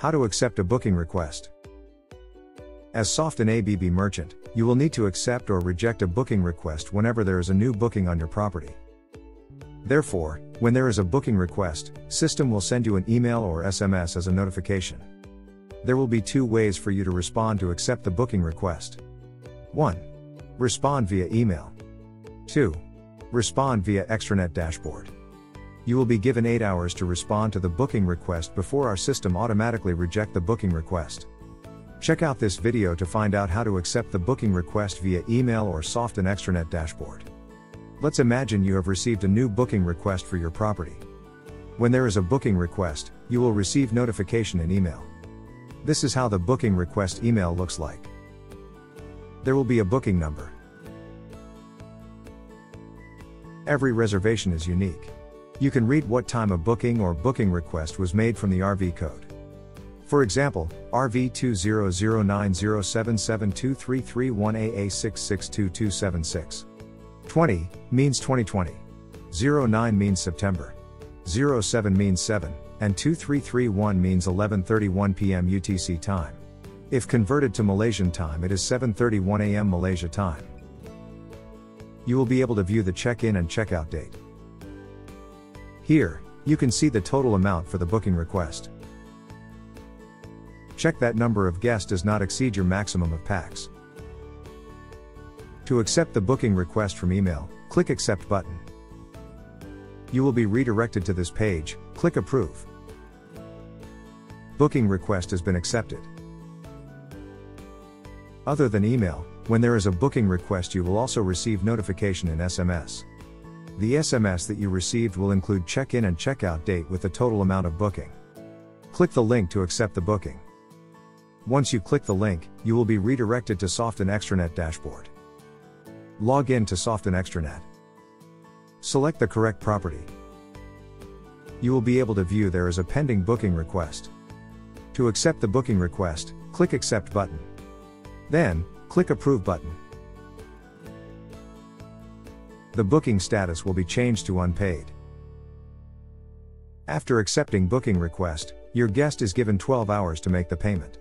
How to accept a booking request. As Softinn ABB merchant, you will need to accept or reject a booking request whenever there is a new booking on your property. Therefore, when there is a booking request, system will send you an email or SMS as a notification. There will be two ways for you to respond to accept the booking request. 1. Respond via email. 2. Respond via extranet dashboard. You will be given 8 hours to respond to the booking request before our system automatically reject the booking request. Check out this video to find out how to accept the booking request via email or Softinn extranet dashboard. Let's imagine you have received a new booking request for your property. When there is a booking request, you will receive notification in email. This is how the booking request email looks like. There will be a booking number. Every reservation is unique. You can read what time a booking or booking request was made from the RV code. For example, RV20090772331AA662276. 20 means 2020. 09 means September. 07 means 7, and 2331 means 11:31 p.m. UTC time. If converted to Malaysian time, it is 7:31 a.m. Malaysia time. You will be able to view the check-in and check-out date. Here, you can see the total amount for the booking request. Check that number of guests does not exceed your maximum of pax. To accept the booking request from email, click Accept button. You will be redirected to this page, click Approve. Booking request has been accepted. Other than email, when there is a booking request, you will also receive notification in SMS. The SMS that you received will include check in and check out date with the total amount of booking. Click the link to accept the booking. Once you click the link, you will be redirected to Softinn Extranet dashboard. Log in to Softinn Extranet. Select the correct property. You will be able to view there is a pending booking request. To accept the booking request, click Accept button. Then, click Approve button. The booking status will be changed to unpaid. After accepting booking request, your guest is given 12 hours to make the payment.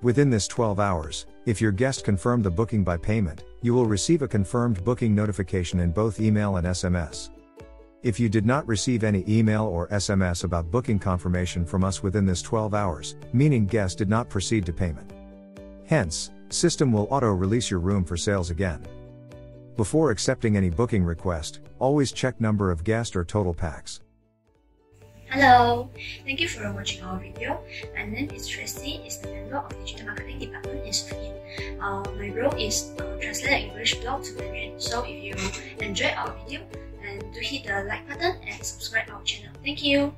Within this 12 hours, if your guest confirmed the booking by payment, you will receive a confirmed booking notification in both email and SMS. If you did not receive any email or SMS about booking confirmation from us within this 12 hours, meaning guest did not proceed to payment. Hence, system will auto-release your room for sales again. Before accepting any booking request, always check number of guest or total pax. Hello, thank you for watching our video. My name is Tracy, is the member of Digital Marketing Department in Softinn. Uh, my role is uh, translate English blog to Mandarin. So if you enjoy our video, then do hit the like button and subscribe our channel. Thank you.